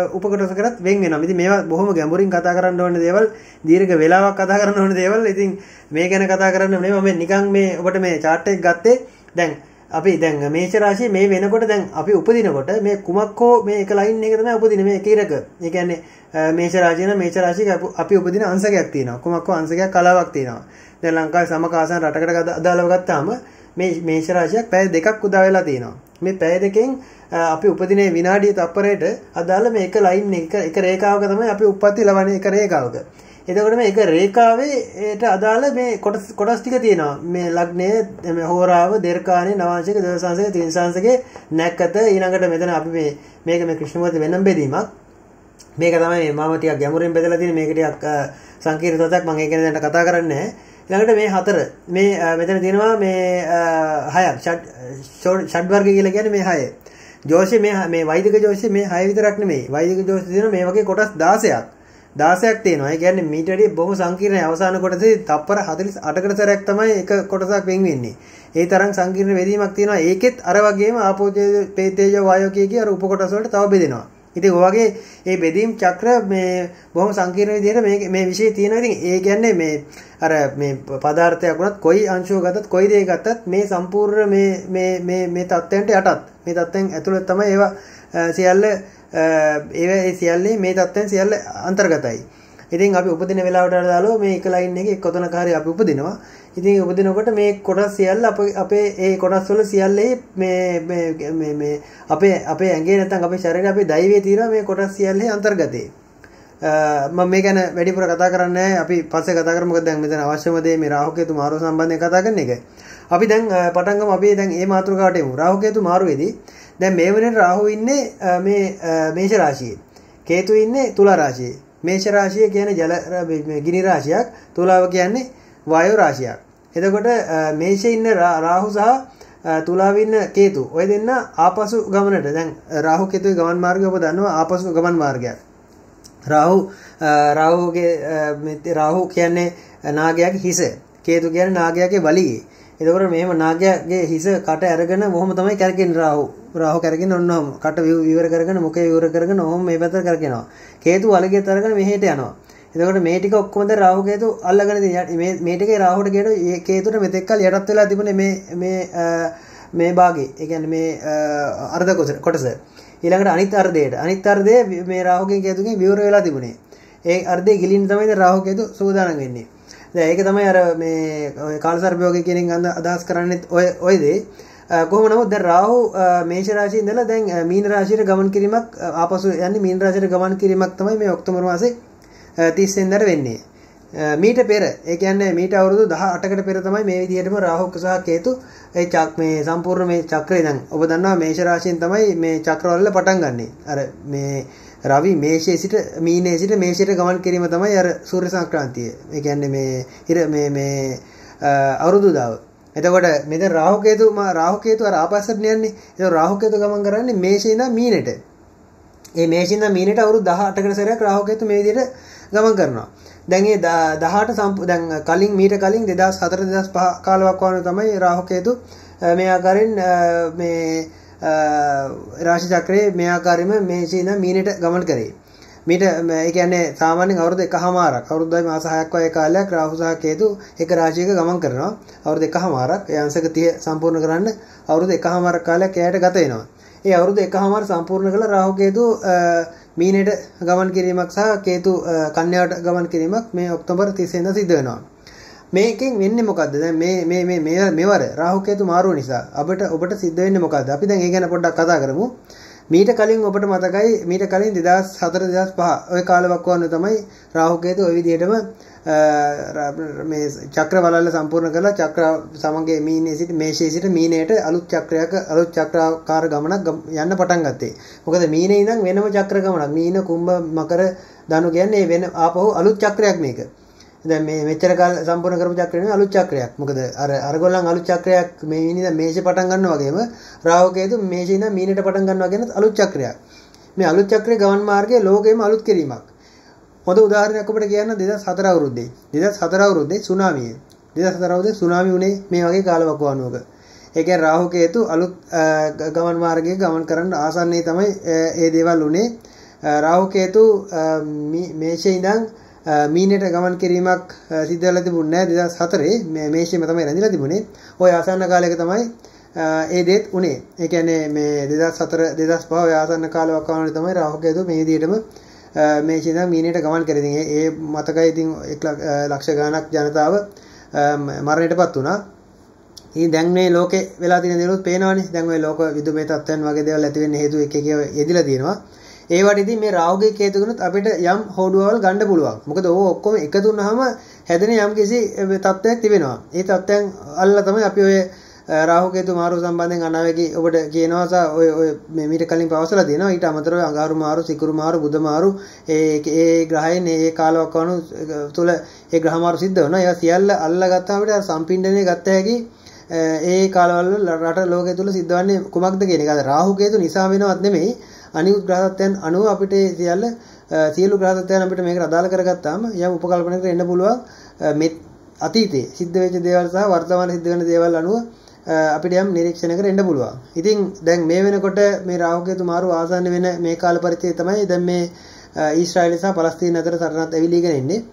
උපකොටස කරත් වෙන් වෙනවා. ඉතින් මේවා බොහොම ගැඹුරින් කතා කරන්න ඕන දේවල්, දීර්ඝ වේලාවක් කතා කරන්න ඕන දේවල්. ඉතින් මේ ගැන කතා කරන්න නෙමෙයි මම නිකන් මේ ඔබට මේ chart එක ගත්තේ. දැන් අපි දැන් මේෂ රාශිය මේ වෙනකොට දැන් අපි උපදිනකොට මේ කුමක් හෝ මේ එක ලයින් එක තමයි උපදින මේ කීරක. ඒ කියන්නේ මේෂ රාශිය නම් මේෂ රාශියක අපි උපදින අංශකයක් තියෙනවා. කුමක් හෝ අංශකයක් කලාවක් තියෙනවා. දැන් ලංකාවේ සමකාසන රටකට අදාළව ගත්තාම මේ මේෂ රාශියක් පැය දෙකක් උදා වෙලා තියෙනවා. මේ පැය දෙකෙන් අපි උපදිනේ විනාඩිය තප්පරයට අදාළ මේ එක ලයින් එක එක රේඛාවක තමයි අපි උප්පත්ති ලබන්නේ එක රේඛාවක. එතකොට මේ එක රේඛාවේට අදාළ මේ කොටස් කොටස් ටික තියෙනවා. මේ ලග්නය, මේ හෝරාව, දෙර්කාණේ, නවාංශික, දවසංශික, තින්සංශිකේ නැක්කත ඊළඟට මෙතන අපි මේ මේක මේ කෘෂ්ණමූර්ති වෙනම් බෙදීමක්. මේක තමයි මම ටිකක් ගැඹුරින් බෙදලා තියෙන මේක ටිකක් සංකීර්ණ තත්ත්වයක් මම ඒක ගැන කතා කරන්නේ නැහැ. ඊළඟට මේ හතර මේ මෙතන තියෙනවා මේ හයක් ෂඩ් වර්ග කියලා කියන්නේ මේ හය. ජෝෂි මේ මේ වෛදික ජෝෂි මේ 6 විතරක් නෙමෙයි. වෛදික ජෝෂි තියෙන මේ වගේ කොටස් 16ක්. 16ක් තියෙනවා. ඒ කියන්නේ මීට වැඩි බොහොම සංකීර්ණයි. අවසාන කොටසේ තප්පර 48කට සැරයක් තමයි එක කොටසක් වෙන් වෙන්නේ. ඒ තරම් සංකීර්ණ වෙදීමක් තියෙනවා. ඒකෙත් අර වගේම ආපෝ තේජෝ වායෝ කිය කිය අර උපකොටස් වලට තව බෙදෙනවා. ඉතින් ඔයගේ මේ බෙදීම් චක්‍ර මේ බොහොම සංකීර්ණ විදිහට මේ මේ විශේෂය තියෙනවා. ඉතින් ඒ කියන්නේ මේ අර මේ පදාර්ථයක් වුණත් කොයි අංශුව ගත්තත් කොයි දෙයක් ගත්තත් මේ සම්පූර්ණ මේ මේ මේ මේ தත්ත්වයන්ට යටත් මේ தත්ත්වයන් ඇතුළත තමයි ඒවා සියල්ල ඒ සියල්ලේ මේ தත්ත්වයන් සියල්ල අන්තර්ගතයි. ඉතින් අපි උපදින වෙලාවට දාලා මේ එක ලයින් එකේ කොතනක හරි අපි උපදිනවා. ඉතින් උපදිනකොට මේ කොටස් සියල්ල අපේ ඒ කොටස් වල සියල්ලේ මේ මේ මේ මේ අපේ අපේ ඇඟේ නැත්නම් අපේ ශරීරයේ අපේ දෛවයේ තියෙන මේ කොටස් සියල්ලේ අන්තර්ගතේ. මම මේ ගැන වැඩිපුර කතා කරන්නේ අපි පස්සේ කතා කරමු මොකද දැන් මෙතන අවශ්‍යම දේ මේ රාහු කේතු මාරුව සම්බන්ධයෙන් කතා කරන එක. අපි දැන් පටන් ගමු අපි දැන් මේ මාතෘකාවට එමු. රාහු කේතු මාරුවේදී දැන් මේ වෙනකොට රාහු ඉන්නේ මේ මේෂ රාශියේ. කේතු ඉන්නේ තුලා රාශියේ. මේෂ රාශිය කියන්නේ ජල ගිනි රාශියක්. තුලාව කියන්නේ වායු රාශියක්. එතකොට මේෂේ ඉන්න රාහු සහ තුලාවේ ඉන්න කේතු. ඔය දෙන්න ආපසු ගමනට දැන් රාහු කේතුගේ ගමන් මාර්ගය ඔබ දන්නවා ආපසු ගමන් මාර්ගයක්. රාහු රාහුගේ රාහු කියන්නේ නාගයාගේ හිස. කේතු කියන්නේ නාගයාගේ වලිගේ. එතකොට මෙහෙම නාගයාගේ හිස කට අරගෙන මොහොම තමයි කරකින්නේ රාහු. රාහු කරකින්න ඔන්නෝම කට විවර කරගෙන මුඛය විවර කරගෙන ඔහොම මේ පැත්තට කරකිනවා. කේතු වලිගෙත් අරගෙන මෙහෙට යනවා. එතකොට මේ ටික ඔක්කොම දැන් රාහු කේතු අල්ලගෙන තියෙන මේ මේ ටිකේ රාහුට කියන කේතුට මෙතෙක් කල් යටත් වෙලා තිබුණේ මේ මේ මේ භාගේ. ඒ කියන්නේ මේ අර්ධ කොටස. ඊළඟට අනිත් අර්ධයට. අනිත් අර්ධය මේ රාහුගෙන් කේතුගෙන් විවර වෙලා තිබුණේ. ඒ අර්ධය ගිලින්න තමයි දැන් රාහු කේතු සූදානම් වෙන්නේ. දැන් ඒක තමයි අර මේ කාලසර්පයෝගේ කියන එක අදහස් කරන්නේ ඔය ඔය දේ. කොහොම නමුත් දැන් රාහු මේෂ රාශියේ ඉඳලා දැන් මීන රාශියට ගමන් කිරීමක් ආපසු යන්නේ මීන රාශියට ගමන් කිරීමක් තමයි මේ ඔක්තෝබර් මාසේ 30 වෙනිදාට වෙන්නේ. මීට පෙර ඒ කියන්නේ මීට අවුරුදු 18කට පෙර තමයි මේ විදිහටම රාහු සහ කේතු ඒ චක් මේ සම්පූර්ණ මේ චක්‍රය දැන් ඔබ දන්නවා මේෂ රාශියෙන් තමයි මේ චක්‍රවල පටන් ගන්නෙ. අර මේ රවි මේෂයේ සිට මීනයේ සිට මේෂයට ගමන් කිරීම තමයි අර සූර්ය සංක්‍රාන්තිය. ඒ කියන්නේ මේ ඉර මේ මේ අවුරුදු දාව. එතකොට මෙතන රාහු කේතු රාහු කේතු අර ආපස්සට යන්නේ. ඒක රාහු කේතු ගමන් කරන්නේ මේෂේ ඉඳන් මීනෙට. ඒ මේෂේ ඉඳන් මීනෙට අවුරුදු 18කට සැරයක් රාහු කේතු මේ විදිහට ගමන් කරනවා. දැන් ඒ 18 දැන් කලින් මීට කලින් 2004 2005 කාලයක් වගේ තමයි රාහු කේතු මේ ආකාරයෙන් මේ රාශි චක්‍රයේ මේ ආකාරයෙන්ම මේ සීන මීනට ගමන් කරේ. මීට ඒ කියන්නේ සාමාන්‍යයෙන් අවුරුදු එකහමාරක් අවුරුද්දයි මාස 6ක් වගේ කාලයක් රාහු සහ කේතු එක රාශියක ගමන් කරනවා. අවුරුදු එකහමාරක් ඒ අංශක 30 සම්පූර්ණ කරන්න අවුරුදු එකහමාරක් කාලයක් එයාට ගත වෙනවා. ඒ අවුරුදු එකහමාර සම්පූර්ණ කළ රාහු කේතු මීනෙට ගමන් කිරීමක් සහ කේතු කන්‍යාවට ගමන් කිරීමක් මේ ඔක්තෝබර් 30 වෙනිදා සිද්ධ වෙනවා. මේකෙන් වෙන්නේ මොකද්ද? දැන් මේ මේ මේ මේ මෙවර රාහු කේතු මාරුව නිසා අපිට ඔබට සිද්ධ වෙන්නේ මොකද්ද? අපි දැන් ඒ ගැන පොඩ්ඩක් කතා කරමු. මීට කලින් ඔබට මතකයි මීට කලින් 2004 2005 ওই කාලවකවානුව තමයි රාහු කේතු ওই විදිහටම මේ චක්‍ර වලල්ල සම්පූර්ණ කරලා චක්‍ර සමගයේ මීනේ සිට මේෂයේ සිට මීනයට අලුත් චක්‍රයක අලුත් චක්‍රාකාර ගමනක් යන්න පටන් ගත්තේ. මොකද මීනේ ඉඳන් වෙනම චක්‍ර ගමනක්. මීන කුම්භ මකර ධනු කියන්නේ වෙන ආපහු අලුත් චක්‍රයක් මේක. දැන් මේ මෙච්චර කාල සම්පූර්ණ කරපු චක්‍රය නෙවෙයි අලුත් චක්‍රයක්. මොකද අර අරගොල්ලන් අලුත් චක්‍රයක් මේ ඉඳන් මේෂේ පටන් ගන්නවා වගේම රාහු කේතු මේෂේ ඉඳන් මීනට පටන් ගන්නවා කියන අලුත් චක්‍රයක්. මේ අලුත් චක්‍රයේ ගමන් මාර්ගයේ ලෝකෙම අලුත් කිරීමක්. හොඳ උදාහරණයක් ඔබට කියන්න 2004 අවුරුද්දේ 2004 අවුරුද්දේ සුනාමිය 2004 අවුරුද්දේ සුනාමි වුණේ මේ වගේ කාලවකවානුවක. ඒ කියන්නේ රාහු කේතු අලුත් ගමන් මාර්ගයේ ගමන් කරන්න ආසන්නයේ තමයි ඒ දේවල් උනේ. රාහු කේතු මේෂේ ඉඳන් මීනට ගමන් කිරීමක් සිද්ධ වෙලා තිබුණේ නැහැ 2004 මේ මේෂෙම තමයි රැඳිලා තිබුණේ. ওই ආසන්න කාලයක තමයි ඒ දේත් උනේ. ඒ කියන්නේ මේ 2004 2005 ඔය ආසන්න කාලවකවානුවේ තමයි රාහු කේතු මේ විදිහටම මේ ඉඳන් මීනේට ගමන් කරේ. ඉතින් ඒ මතකයි ඉතින් ලක්ෂ ගණනක් ජනතාව මරණයටපත් වුණා. ඉතින් දැන් මේ ලෝකේ වෙලා තියෙන දේවලුත් පේනවනේ. දැන් ওই ලෝක විදුමේ තත්ත්වයන් වගේ දේවල් ඇති වෙන්න හේතු එක එක යෙදිලා තියෙනවා. ඒවට ඉතින් මේ රාහුගේ කේතුකුණුත් අපිට යම් හොඩුවවල් ගන්න පුළුවන්. මොකද ඕක ඔක්කොම එකතු වුනහම හැදෙන යම් කිසි තත්ත්වයක් තිබෙනවා. ඒ තත්ත්වයන් අල්ලලා තමයි අපි ඔය රාහු කේතු මාරු සම්බන්ධයෙන් අනාවේකී ඔබට කියනවා ඔය ඔය මේ මීට කලින් පවසලා තියෙනවා ඊට අමතරව අඟහරු මාරු සිකුරු මාරු බුධ මාරු ඒ ඒ ග්‍රහයන් ඒ කාලයක් වුණු තුල ඒ ග්‍රහ මාරු සිද්ධ වෙනවා ඒවා සියල්ල අල්ලගත්තාම අපිට සම්පින්ඩණය ගත්ත හැකි ඒ කාලවල රට ලෝකයේ තුල සිද්ධවන්නේ කුමක්ද කියන එක. අද රාහු කේතු නිසා වෙනවත් නෙමෙයි අනිකුත් ග්‍රහතත්වයන් අනුව අපිට සියල්ල සියලු ග්‍රහතත්වයන් අපිට මේකට අදාළ කරගත්තාම යම් උපකල්පනයකට එන්න පුළුවන් මේ අතීතයේ සිද්ධ වෙච්ච දේවල් සහ වර්තමානයේ සිද්ධ වෙන දේවල් අනුව අපිට යම් නිරීක්ෂණයකට එන්න පුළුවන්. ඉතින් දැන් මේ වෙනකොට මේ රාහු කේතු මාරු ආසන්න වෙන මේ කාල පරිච්ඡේදය තමයි දැන් මේ ඊශ්‍රායල සහ පලස්තීන අතර සටනත් ඇවිලීගෙන ඉන්නේ.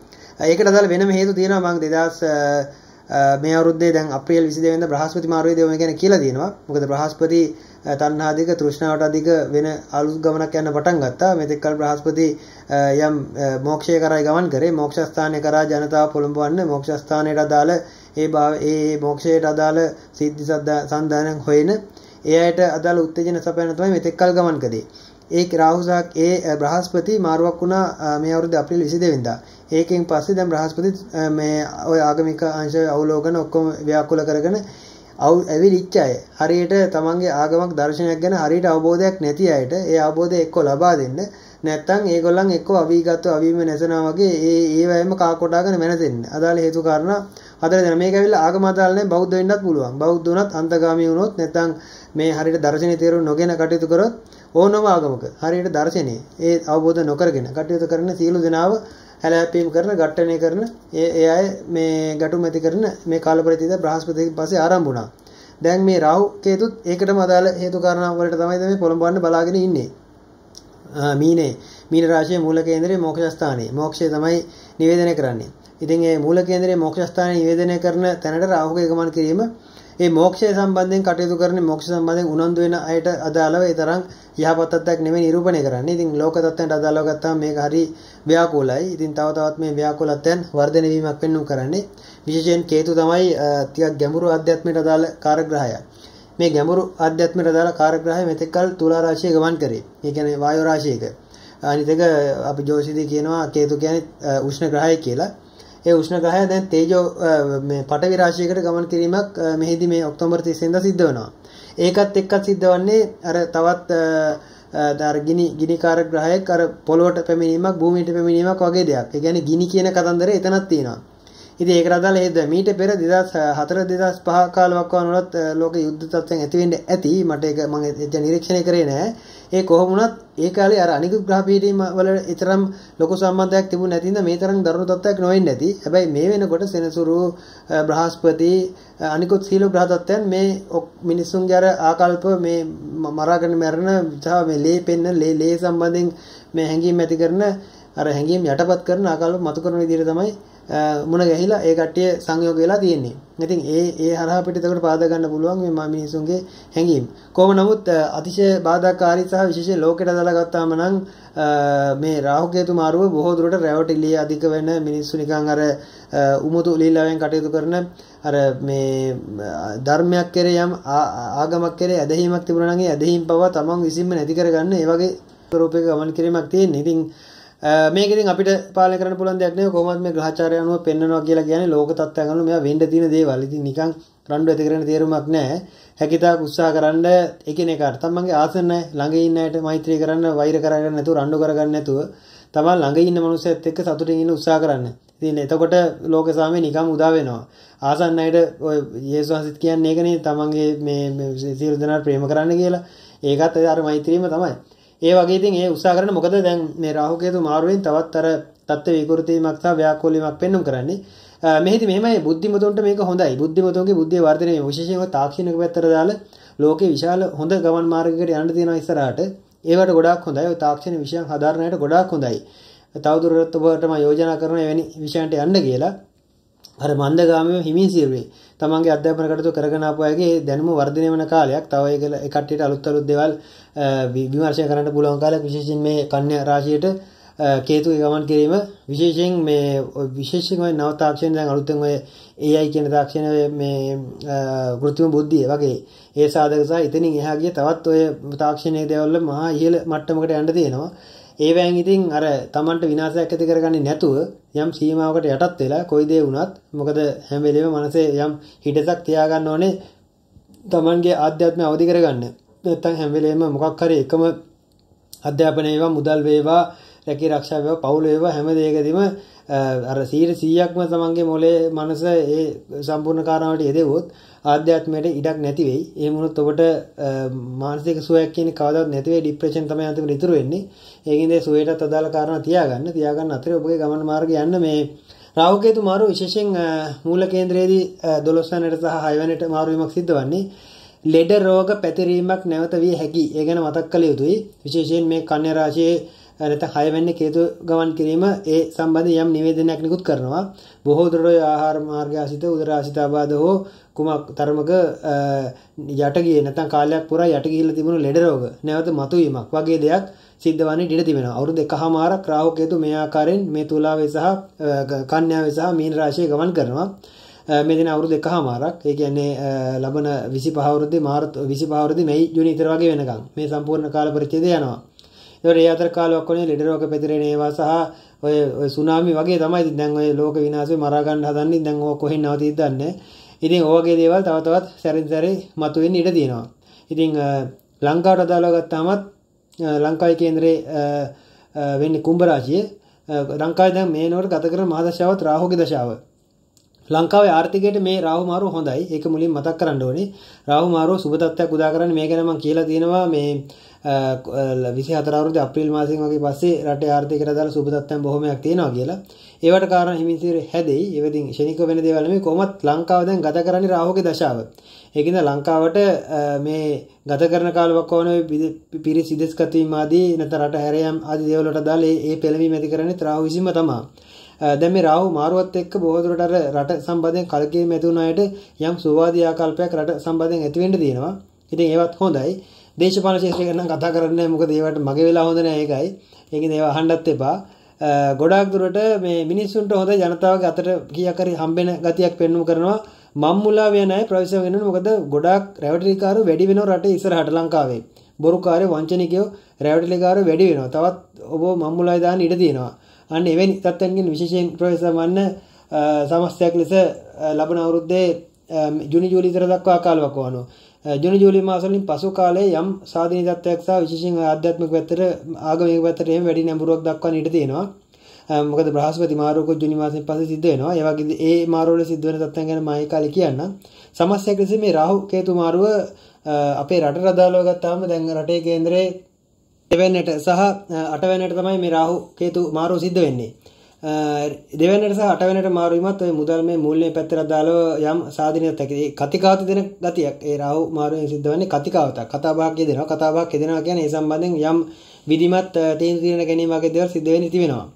ඒකට අදාළ වෙනම හේතු තියෙනවා මම 2000 මේ අවුරුද්දේ දැන් අප්‍රේල් 22 වෙනිදා බ්‍රහස්පති මාරුවේ දේව ගැන කියලා තියෙනවා. මොකද බ්‍රහස්පති තණ්හාදික තෘෂ්ණාවට අධික වෙන අලුත් ගමනක් යන්න පටන් ගත්තා. මෙතෙක් කල බ්‍රහස්පති යම් මොක්ෂය කරා ගමන් කරේ. මොක්ෂ ස්ථානය කරා ජනතාව පොළඹවන්න මොක්ෂ ස්ථානයට අදාළ ඒ ඒ මොක්ෂයට අදාළ සිද්ධි සන්දානයන් හොයන එයාට අදාළ උත්තේජන සපයන තමයි මෙතෙක් කල් ගමන් කළේ. ඒ රාහුසාක් ඒ බ්‍රහස්පති මාරුවක් වුණා මේ අවුරුදු අප්‍රේල් 22 වෙනිදා. ඒකෙන් පස්සේ දැන් බ්‍රහස්පති මේ ඔය ආගමික අංශ අවලෝකන ඔක්කොම ව්‍යාකුල කරගෙන ඇවිලිච්ච අය. හරියට තමන්ගේ ආගමක් දර්ශනයක් ගැන හරියට අවබෝධයක් නැති අයට ඒ අවබෝධය එක්ක ලබා දෙන්න. නැත්තම් ඒගොල්ලන් එක්ක අවීගත්ව අවීම නැසනවා වගේ ඒ ඒ වෑයම කා කොටාගෙන මැනසෙන්න. අදාළ හේතු කාරණා හතර දෙනා. මේක ඇවිල්ලා ආගම අදාළ නැහැ. බෞද්ධ වෙන්නත් පුළුවන්. බෞද්ධ වුණත් අන්තගාමී වුණොත් නැත්නම් මේ හරියට දර්ශනීය තේරුම් නොගෙන කටයුතු කරොත් ඕනම ආගමක හරියට දර්ශනීය. ඒ අවබෝධ නොකරගෙන කටයුතු කරන සියලු දෙනාව හැලැප්පීම් කරන ඝට්ටණය කරන ඒ ඒ අය මේ ගැටුම් ඇති කරන මේ කාල පරිච්ඡේදය බ්‍රහස්පතිගෙන් පස්සේ ආරම්භ වුණා. දැන් මේ රාහු කේතුත් ඒකටම අදාළ හේතු කාරණා වලට තමයි මේ පොළඹවන්න බලාගෙන ඉන්නේ. මීනේ මීන රාශියේ මූල කේන්දරයේ මොක්ෂ ස්ථානයේ මොක්ෂය තමයි නිවේදනය කරන්නේ. ඉතින් ඒ මූල කේන්දරයේ මොක්ෂ ස්ථානයේ නිවේදනය කරන තැනට රාහුගේ ගමන් කිරීම ඒ මොක්ෂය සම්බන්ධයෙන් කටයුතු කරන මොක්ෂ සම්බන්ධයෙන් උනන්දු වෙන අයට අදාළව ඒ තරම් යහපත් තත්ත්වයක් නෙමෙයි නිරූපණය කරන්නේ. ඉතින් ලෝක තත්ත්වයට අදාළව ගත්තාම මේක හරි ව්‍යාකූලයි. ඉතින් තව තවත් මේ ව්‍යාකූලත්වයන් වර්ධනය වීමක් වෙන්නුම් කරන්නේ. විශේෂයෙන් කේතු තමයි ටිකක් ගැඹුරු අධ්‍යාත්මයට අදාළ කාර්යග්‍රහය. මේ ගැඹුරු අධ්‍යාත්මයට අදාළ කාර්යග්‍රහය මෙතෙක්කල් තුලා රාශිය ගමන් කරේ. ඒ කියන්නේ වායු රාශියක. අනිත් එක අපි ජෝතිෂයේදී කියනවා කේතු කියන්නේ උෂ්ණ ග්‍රහය කියලා. ඒ උෂ්ණ ග්‍රහය දැන් තේජෝ මේ පටවි රාශියකට ගමන් කිරීමක් මෙහිදී මේ ඔක්තෝබර් 30 වෙනිදා සිද්ධ වෙනවා. ඒකත් එක්කත් සිද්ධ වන්නේ අර තවත් අර ගිනි ගිනිකාරක ග්‍රහයක් අර පොළොවට පැමිණීමක් භූමියට පැමිණීමක් වගේ දෙයක්. ඒ කියන්නේ ගිනි කියන කතන්දරේ එතනක් තියෙනවා. ඉතින් ඒකට අදාළ හේතුව මීට පෙර 2004 2005 කාලයක් වුණත් ලෝක යුද්ධ තත්ත්වයන් ඇති වෙන්නේ ඇති. මට ඒක මම එච්චර නිරීක්ෂණය කරේ නෑ. ඒ කොහොම වුණත් ඒ කාලේ අර අනිකුත් ග්‍රහ පීඨීම් වල ඊතරම් ලොකු සම්බන්ධයක් තිබුණ නැති ඉඳ මේ තරම් දරුණු තත්ත්වයක් නොවෙන්නේ නැති හැබැයි මේ වෙනකොට සෙනසුරු බ්‍රහස්පති අනිකුත් සීල ග්‍රහ තත්ත්වයන් මේ මිනිසුන්ගේ අර ආකල්ප මේ මරාගෙන මැරෙන තව මේ ලේ පෙන්න ලේ ලේ සම්බන්ධයෙන් මේ හැඟීම් ඇති කරන අර හැඟීම් යටපත් කරන ආකල්ප මතු කරන විදිහට තමයි මුණ ගැහිලා ඒ කට්ටිය සංයෝග වෙලා තියෙන්නේ. ඉතින් ඒ ඒ හරහා අපිට එතකොට පාදා ගන්න පුළුවන් මේ මිනිසුන්ගේ හැඟීම්. කොහොම නමුත් අතිශය බාධාකාරී සහ විශේෂයෙන් ලෝකෙට දාලා ගත්තාම නම් මේ රාහු කේතු මාරුව බොහෝ දුරට රැවටිලි අධික වෙන මිනිස්සු නිකන් අර උමුතු ලීලාවෙන් කටයුතු කරන අර මේ ධර්මයක් කෙරේ යම් ආගමක් කෙරේ ඇදහිීමක් තිබුණා නම් ඒ ඇදහිීම් පවා තමන් විසින්ම නැති කරගන්න ඒ වගේ ස්වරූපයක ගමන් කිරීමක් තියෙන්නේ. ඉතින් මේක ඉතින් අපිට පාලනය කරන්න පුළුවන් දෙයක් නෙවෙයි කොහොමද මේ ග්‍රහචාරය අනුව පෙන්වනවා කියලා කියන්නේ ලෝක තත්ත්වයන් අනුව මේවා වෙන්න තියෙන දේවල්. ඉතින් නිකන් රණ්ඩු ඇති කරන තේරුමක් නැහැ. හැකිතාක් උත්සාහ කරන්න එකිනෙකාට තමන්ගේ ආසන්න ළඟ ඉන්න අයට මෛත්‍රී කරන්න වෛර කරගන්න නැතුව රණ්ඩු කරගන්න නැතුව තමන් ළඟ ඉන්න මනුස්සයත් එක්ක සතුටින් ඉන්න උත්සාහ කරන්න. ඉතින් එතකොට ලෝක සාමය නිකම් උදා වෙනවා. ආසන්න අයට ඔය යේසුස් වහන්සේත් කියන්නේ ඒකනේ තමන්ගේ මේ සියලු දෙනාට ප්‍රේම කරන්න කියලා. ඒකත් අර මෛත්‍රියම තමයි. ඒ වගේ ඉතින් ඒ උත්සාහ කරන මොකද දැන් මේ රාහු කේතු මාරුවෙන් තවත් අර தත්ත්ව විකෘතිමක් සහ ව්‍යාකූලීමක් පෙන්වුම් කරන්නේ. මෙහිදී මෙහෙමයි බුද්ධිමතුන්ට මේක හොඳයි. බුද්ධිමතුන්ගේ බුද්ධිය වර්ධනය විශේෂයෙන්ම තාක්ෂණික පැත්තට දාලා ලෝකේ විශාල හොඳ ගමන් මාර්ගයකට යන්න තියෙනවා ඉස්සරහට. ඒවට ගොඩාක් හොඳයි. ඔය තාක්ෂණ විෂයන් හදාරන්නට ගොඩාක් හොඳයි. තවදුරටත් ඔබට මම යෝජනා කරනවා එවැනි විෂයන්ට යන්න කියලා. අර මන්දගාමීව හිමින් සිරුවේ. තමන්ගේ අධ්‍යාපන කටයුතු කරගෙන ආපු අයගේ දැනුම වර්ධනය වෙන කාලයක්. තව ඒක ඒ කට්ටියට අලුත් අලුත් දේවල් විමර්ශනය කරන්න පුළුවන් කාලයක් විශේෂයෙන් මේ කන්‍යා රාශියට කේතුගේ ගමන් කිරීම විශේෂයෙන් මේ විශේෂයෙන් ඔය නව තාක්ෂණ දැන් අලුතෙන් ඔය AI කියන තාක්ෂණ මේ කෘත්‍රිම බුද්ධිය වගේ ඒ සාධක සහ ඉතින් එහා ගිය තවත් ඔය තාක්ෂණයේ දේවල් වල මහා ඉහළ මට්ටමකට යන්න තියෙනවා. ඒවැන් ඉතින් අර Tamanට විනාශයක් ඇති කරගන්නේ නැතුව යම් සීමාවකට යටත් වෙලා කොයි දේ වුණත් මොකද හැම වෙලෙම මනසේ යම් හිඩසක් තියාගන්න ඕනේ Tamanගේ ආධ්‍යාත්මය අවදි කරගන්න. නැත්තම් හැම වෙලෙම මොකක් හරි එකම අධ්‍යාපනය වේවා මුදල් වේවා රැකී ආරක්ෂා වේවා පවුල වේවා හැම දෙයකදීම අර 100%ක්ම තමන්ගේ මොලේ මනස ඒ සම්පූර්ණ කාරණාවට යෙදෙවොත් ආධ්‍යාත්මයට ඉඩක් නැති වෙයි. ඒ වුණොත් ඔබට මානසික සුවයක් කියන්නේ කවදාවත් නැති වෙයි. ડિප්‍රෙෂන් තමයි අන්තිමට ඉතුරු වෙන්නේ. ඒකින්ද ඒ සුවයටත් අදාළ කාරණා තියාගන්න. තියාගන්න අතරේ ඔබගේ ගමන මාර්ගය යන්න මේ රාහු කේතු මාරු විශේෂයෙන් මූල කේන්ද්‍රයේදී 12 වෙනිට සහ 6 වෙනිට මාරු වීමක් සිද්ධ වන්නේ. ලෙඩ රෝග පැතිරීමක් නැවත විය හැකි. ඒ ගැන මතක් කළ යුතුයි. විශේෂයෙන් මේ කන්‍යා රාශියේ නැත්නම් 6 වෙනි කේතු ගමන් කිරීම ඒ සම්බන්ධ යම් නිවේදනයක් නිකුත් කරනවා. බොහෝ දුරට ආහාර මාර්ගය ආසිත උදර ආසිත ආබාධ හෝ කුමක් තරමක යට ගියේ නැත්නම් කාලයක් පුරා යට ගිහිල්ලා තිබුණු ලෙඩ රෝග නැවත මතුවීමක් වගේ දෙයක් සිද්ධ වන්නේ ඉඩ තිබෙනවා. අවුරුදු එකහමාරක් රාහු කේතු මේ ආකාරයෙන් මේ තුලාවේ සහ කන්‍යාවේ සහ මීන රාශියේ ගමන් කරනවා. මේ දින අවුරුදු එකහමාරක්. ඒ කියන්නේ ලබන 25 අවුරුද්දේ මාර්තු 25 අවුරුද්දේ මැයි ජූනි ඉතර වගේ වෙනකම් මේ සම්පූර්ණ කාල පරිච්ඡේදය යනවා. ඒවල ඒ අතර කාලයක් වනේ ලෙඩ රෝග පැතිරෙන ඒවා සහ ඔය ඔය සුනාමි වගේ තමයි ඉතින් දැන් ඔය ලෝක විනාශේ මරා ගන්න හදන්නේ. දැන් ඕක කොහෙන් නවතිද දන්නේ ඉතින් ඔය වගේ දේවල් තව තවත් සැරින් සැරේ මතුවෙන්න ඉඩ තියෙනවා. ඉතින් ලංකාවට අදාළව ගත්තාමත් ලංකාවේ කේන්දරේ වෙන්නේ කුම්භ රාශිය. ලංකාවේ දැන් මේ නෝර ගත කරන මහදශාවත් රාහුගේ දශාව. ලංකාවේ ආර්ථිකයට මේ රාහු මාරුව හොඳයි. ඒක මුලින් මතක් කරන්න ඕනේ. රාහු මාරුව සුබ තත්ත්වයක් උදා කරන්නේ මේ ගැන මම කියලා තියෙනවා මේ 24 අවුරුදු අප්‍රේල් මාසයෙන් වගේ පස්සේ රටේ ආර්ථිකයට අදාළ සුබ තත්ත්වයන් බොහොමයක් තියෙනවා කියලා. ඒවට කාරණා හිමිසිර හැදෙයි. ඒවදින් ශනික වෙන දේවල් නෙමෙයි කොහොමත් ලංකාව දැන් ගත කරන්නේ රාහුගේ දශාව. ඒකින්ද ලංකාවට මේ ගත කරන කාලයක් ඕන පිරිස් ඉදස් කතීම් ආදී නැත්නම් රට හැරයම් ආදී දේවල් වලට අදාළ ඒ පෙළවීම ඇති කරන්නේ රාහු විසින්ම තමයි. දැන් මේ රාහු මාරුවත් එක්ක බොහෝ දුරට අර රට සම්බන්ධයෙන් කලකිරීම ඇති වුණ අයට යම් සුවාදී ආකල්පයක් රට සම්බන්ධයෙන් ඇති වෙන්න තියෙනවා. ඉතින් ඒවත් හොඳයි. දේශපාලන ශාස්ත්‍රය ගැන කතා කරන්නේ මොකද ඒවට මගේ වෙලා හොඳ නෑ ඒකයි. ඒකෙන් ඒවා අහන්නත් එපා. ගොඩාක් දුරට මේ මිනිස්සුන්ට හොඳ ජනතාවගේ අතට කීයක් හරි හම්බෙන ගතියක් පෙන්වු කරනවා. මම්මුලා වෙන අය ප්‍රවේශ වෙනවා මොකද ගොඩාක් රැවටිලිකාරු වැඩි වෙනවා රටේ ඉස්සරහට ලංකාවේ. බොරුකාරයෝ වංචනිකයෝ රැවටිලිකාරු වැඩි වෙනවා. තවත් ඔබ මම්මුලායි දාන්න ඉඩ තියෙනවා. අන්න එවැනි තත්ත්වයන්ගෙන් විශේෂයෙන් ප්‍රවේශ වන්න සමස්තයක් ලෙස ලබන අවුරුද්දේ ජුනි ජූලි ඉතර දක්වා කාලයක් වනවා. ජුනි ජූලි මාස වලින් පසු කාලයේ යම් සාධනීය තත්ත්වයක් සහ විශේෂයෙන් ආධ්‍යාත්මික පැත්තට ආගමික පැත්තට එහෙම වැඩි නැඹුරුවක් දක්වන්න ඉඩ තියෙනවා. මොකද බ්‍රහස්පති මාරුවක ජුනි මාසෙන් පස්සේ සිද්ධ වෙනවා. ඒ වගේ ඒ මාරුවල සිද්ධ වෙන තත්ත්වයන් ගැන මම ඒ කාලේ කියන්නම්. සමස්තයක් ලෙස මේ රාහු කේතු මාරුව අපේ රටට අදාළව ගත්තාම දැන් රටේ කේන්දරේ දෙවැන්නට සහ අටවැන්නට තමයි මේ රාහු කේතු මාරුව සිද්ධ වෙන්නේ. දෙවැන්නට සහ අටවැන්නට මාරු වීමත් ඔය මුදල් මේ මූල්‍ය පැත්තට දාලව යම් සාධනයක් ඇති. කතිකාවත දෙන ගතියක්. ඒ රාහු මාරුවෙන් සිද්ධ වෙන්නේ කතිකාවතක්. කතාබහක් කියදෙනවා. කතාබහක් කියදෙනවා කියන්නේ ඒ සම්බන්ධයෙන් යම් විධිමත් තීන්දුව తీරන ගැනීම වගේ දේවල් සිද්ධ වෙන්නේ ඉති වෙනවා.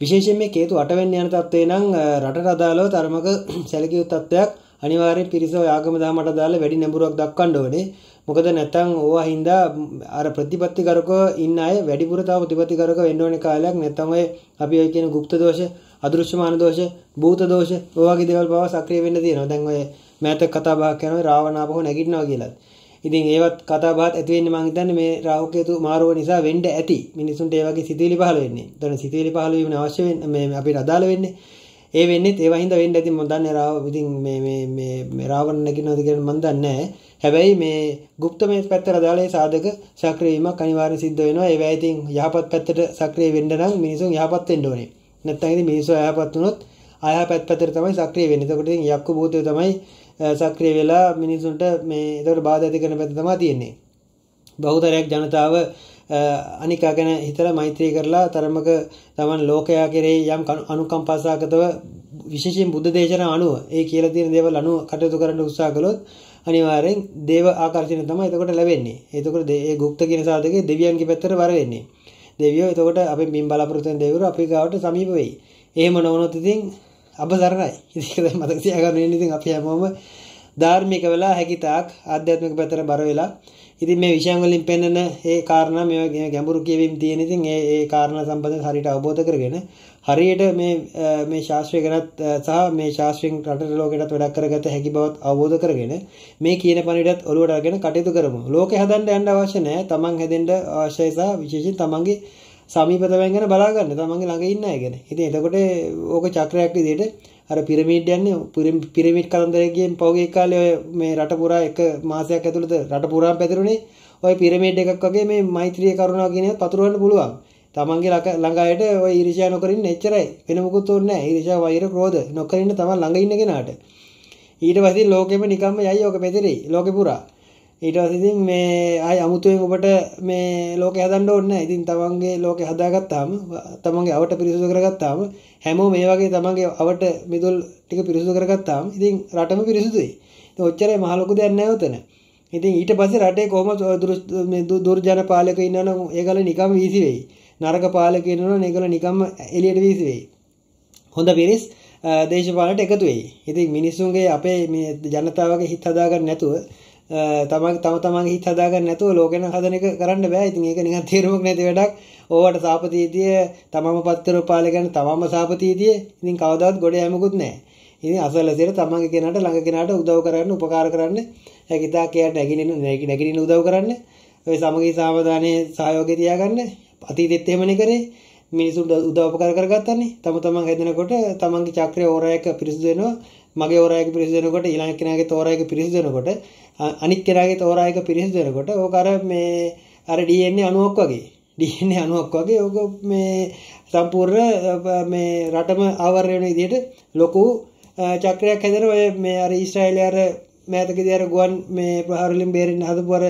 විශේෂයෙන් මේ කේතු 8 වෙනි යන තත්ත්වේ නම් රටට අදාළව තරමක සැලකිය යුතු තත්ත්වයක් අනිවාර්යෙන් පිරිස ඔය ආගම දහමට අදාළ වැඩි නැඹුරුවක් දක්වන්න ඕනේ. මොකද නැත්තම් ඕවා හින්දා අර ප්‍රතිපත්තිකරක ඉන්න අය වැඩිපුර තව ප්‍රතිපත්තිකරක වෙන්න ඕනේ කාලයක් නැත්තම් ඔය අපි ඔය කියන গুপ্ত දෝෂ, අදෘශ්‍යමාන දෝෂ, භූත දෝෂ ඔය වගේ දේවල් පවා සක්‍රිය වෙන්න තියෙනවා. දැන් ඔය මෑත කතා බහක් කරනවා රාවණ ආපහු නැගිටිනවා කියලා. ඉතින් ඒවත් කතා බහත් ඇති වෙන්නේ මම හිතන්නේ මේ රාහු කේතු මාරුව නිසා වෙන්න ඇති. මිනිසුන්ට ඒ වගේ සිතුවිලි පහළ වෙන්නේ. එතන සිතුවිලි පහළ වීම අවශ්‍ය වෙන්නේ මේ අපිට අදාළ වෙන්නේ. ඒ වෙන්නේත් ඒවා හින්දා වෙන්න ඇති මම දන්නේ රාව ඉතින් මේ මේ මේ මේ රාවණ නැගිනවද කියලා මම දන්නේ නැහැ. හැබැයි මේ গুপ্ত මේ පැත්තට අදාළේ සාධක සක්‍රිය වීමක් අනිවාර්යෙන් සිද්ධ වෙනවා. ඒවා ඉතින් යහපත් පැත්තට සක්‍රිය වෙන්න නම් මිනිසුන් යහපත් වෙන්න ඕනේ. නැත්නම් ඉතින් මිනිස්සු යහපත් වුණොත් අයහපත් පැත්තට තමයි සක්‍රිය වෙන්නේ. එතකොට ඉතින් යක්කු භූතය තමයි සක්‍රිය වෙලා මිනිසුන්ට මේ එතකොට බාධා ඇති කරන පැත්ත තමයි තියෙන්නේ. බහුතරයක් ජනතාව අනිකා ගැන හිතලා මෛත්‍රී කරලා තරමක තමන් ලෝකයා කෙරෙහි යම් අනුකම්පාසහගතව විශේෂයෙන් බුද්ධ දේශනා අනුව ඒ කියලා තියෙන දේවල් අනුව කටයුතු කරන්න උත්සාහ කළොත් අනිවාර්යෙන් දේව ආකර්ෂණය තමයි එතකොට ලැබෙන්නේ. එතකොට ඒ গুপ্ত කියන සාධකයේ දෙවියන්ගේ පැත්තට වර වෙන්නේ. දෙවියෝ එතකොට අපි බිම් බලාපොරොත්තු වෙන දෙවිවරු අපේ ගාවට සමීප වෙයි. එහෙම නොවුනොත් ඉතින් අපසරණයි. ඉතින් ඒක මතක තියාගන්න ඉන්නේ ඉතින් අපි හැමෝම ධාර්මික වෙලා හැකිතාක් ආධ්‍යාත්මික පැත්තට බර වෙලා ඉතින් මේ විෂයන් වලින් පෙන්වන ඒ කාරණා මේ ගැඹුරු කියවීම් තියෙන ඉතින් ඒ ඒ කාරණා සම්බන්ධව හරියට අවබෝධ කරගෙන හරියට මේ මේ ශාස්ත්‍රය ගැනත් සහ මේ ශාස්ත්‍රයෙන් රටට ලෝකෙටත් වැඩක් කරගත හැකි බවත් අවබෝධ කරගෙන මේ කියන පණිවිඩත් ඔලුවට අරගෙන කටයුතු කරමු. ලෝකෙ හදන්න යන්න අවශ්‍ය නැහැ. තමන් හැදෙන්න අවශ්‍යයි සහ විශේෂයෙන් තමන්ගේ සමීපතවයන් ගැන බලා ගන්න. තමන්ගේ ළඟ ඉන්න අය ගැන. ඉතින් එතකොට ඕක චක්‍රයක් විදිහට අර පිරමීඩ් යන්නේ පිරමීඩ් කතන්දරයෙන් පෞගේ කාලේ ඔය මේ රට පුරා එක මාසයක් ඇතුළත රට පුරාම පැතිරුණේ ඔය පිරමීඩ් එකක් වගේ මේ මෛත්‍රිය කරුණාව කියන ඒවා පතුරවන්න පුළුවන්. තමන්ගේ ළඟ අයට ඔය ඊර්ෂ්‍යා නොකර ඉන්න එච්චරයි. වෙන මොකුත් ඕනේ නැහැ. ඊර්ෂ්‍යා වෛර ක්‍රෝධ නොකර ඉන්න තමන් ළඟ ඉන්න කෙනාට. ඊට පස්සේ ලෝකෙම නිකම්ම යයි ඔක පැතිරෙයි. ලෝකෙ පුරා. ඊට පස්සේ ඉතින් මේ ආයි අමුතුවෙන් ඔබට මේ ලෝකේ හදන්න ඕනේ නැහැ. ඉතින් තමන්ගේ ලෝකේ හදාගත්තාම තමන්ගේ අවට පිරිසුදු කරගත්තාම හැමෝම මේ වගේ තමන්ගේ අවට මිදුල් ටික පිරිසුදු කරගත්තාම ඉතින් රටම පිරිසුදුයි. ඉතින් ඔච්චරයි මහ ලොකු දෙයක් නැහැ උතන. ඉතින් ඊට පස්සේ රටේ කොහොමද දුර්ජන පාලක ඉන්නවනම් ඒගොල්ලෝ නිකම් වීසි වෙයි. නරක පාලක ඉන්නවනම් ඒගොල්ලෝ නිකම්ම එළියට වීසි වෙයි. හොඳ පිරිස් දේශපාලනට එකතු වෙයි. ඉතින් මිනිස්සුන්ගේ අපේ මේ ජනතාවගේ හිත හදාගන්න නැතුව තමන් තම තමන්ගේ හිත හදාගන්න නැතුව ලෝකෙන හදන එක කරන්න බෑ. ඉතින් ඒක නිකන් තේරුමක් නැති වැඩක්. ඕවට සාපතීතිය තමම පත්තර පාලගෙන තමම සාපතීතිය. ඉතින් කවදාවත් ගොඩ යමුකුත් නැහැ. ඉතින් අසලසෙට තමන්ගේ කෙනාට ළඟ කෙනාට උදව් කරන්න, උපකාර කරන්න, හැකිතා කයට නැගිනින නැගිනින උදව් කරන්න. ඔය සමගී සාවධානයේ සහයෝගය තියාගන්න. අතීතෙත් එහෙමනේ කරේ. මිනිසුන්ට උදව් උපකාර කරගත්තනේ. තම තමන් හැදෙනකොට තමන්ගේ චක්‍රය ඕරායක පිරිසිදු වෙනවා. මගේ ඕරායක පිරිසිදු වෙනකොට ඊළඟ කෙනාගේ තෝරායක පිරිසිදු වෙනකොට අනිත් කෙනාගේ තෝරායක පිරිසිදු වෙනකොට ඕක අර මේ අර DNA අණුවක් වගේ DNA අණුවක් වගේ ඕක මේ සම්පූර්ණ මේ රටම ආවරණය වෙන විදිහට ලොකු චක්‍රයක් හැදෙන ඔය මේ අර ඊශ්‍රායලයේ අර මෑතකදී අර ගුවන් මේ ප්‍රහාර වලින් බේරෙන්න හදපු අර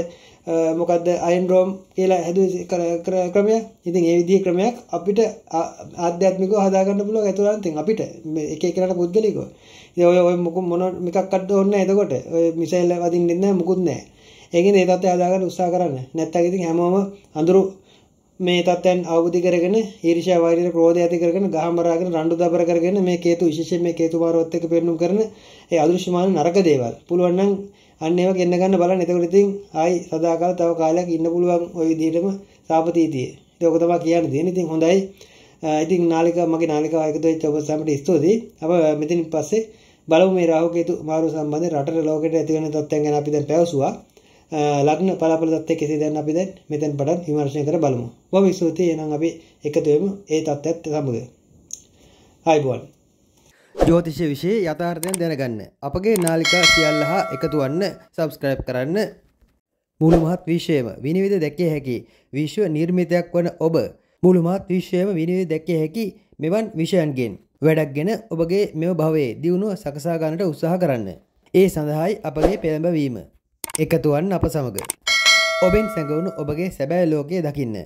මොකද්ද අයන් රෝම් කියලා හැදුවේ ක්‍රමයක්. ඉතින් ඒ විදිහේ ක්‍රමයක් අපිට ආධ්‍යාත්මිකව හදාගන්න පුළුවන් ඒතරම් අපිට එක එකනට පුද්ගලිකව. ඉතින් ඔය ඔය මොක මොන එකක්වත් ඕනේ නැහැ එතකොට. ඔය මිසයිල් වදින්නෙත් නැහැ මුකුත් නැහැ. ඒකෙන් ඒ තත්ත්වය හදාගන්න උත්සාහ කරන්න. නැත්නම් ඉතින් හැමෝම අඳුරු මේ තත්ත්වයන් අවබෝධ කරගෙන ඊර්ෂ්‍යා වෛරය ක්‍රෝධය ඇති කරගෙන ගහමරාගෙන රණ්ඩු දබර කරගෙන මේ කේතු විශේෂයෙන් මේ කේතු මාරුවත් එක්ක පෙන්නුම් කරන ඒ අදෘශ්‍යමාන නරක දේවල්. පුළුවන් නම් අන්න ඒවා ගෙන්න ගන්න බලන්න. එතකොට ඉතින් ආයි සදාකාල තව කාලයක් ඉන්න පුළුවන් ওই විදිහටම සාපතීතිය. ඒක ඔක තමයි කියන්න තියෙන්නේ. ඉතින් හොඳයි. ඉතින් නාලිකා මගේ නාලිකාව එකතු වෙච්ච ඔබ සැමට ස්තුතියි. අප මෙතනින් පස්සේ බලමු මේ රාහු කේතු මාරු සම්බන්ධයෙන් රටට ලෝකෙට ඇති වෙන තත්ත්වයන් ගැන අපි දැන් පැවසුවා. ලග්න පලාපල තත්ත්වය කෙසේ දැන් අපි දැන් මෙතෙන් පටන් විමර්ශනය කර බලමු. බොහොම ස්තුතියි. එහෙනම් අපි එකතු වෙමු ඒ තත්ත්වයට සමග. ආයිබෝල්. ජෝතිෂ විෂය යථාර්ථයෙන් දැනගන්න. අපගේ නාලිකා සියල්ල හා එකතු වන්න සබස්ක්‍රයිබ් කරන්න. මුළු මහත් විශ්වයම විනිවිද දැකිය හැකි විශ්ව නිර්මිතයක් වන ඔබ මුළු මහත් විශ්වයම විනිවිද දැකිය හැකි මෙවන් විෂයන්ගෙන් වැඩක් ගෙන ඔබගේ මෙම භවයේ දියුණුව සකසා ගන්නට උත්සාහ කරන්න. ඒ සඳහායි අපගේ පෙළඹවීම. එකතුවන් අප සමග. ඔබෙන් සැඟවුණු ඔබගේ සැබෑ ලෝකය දකින්න.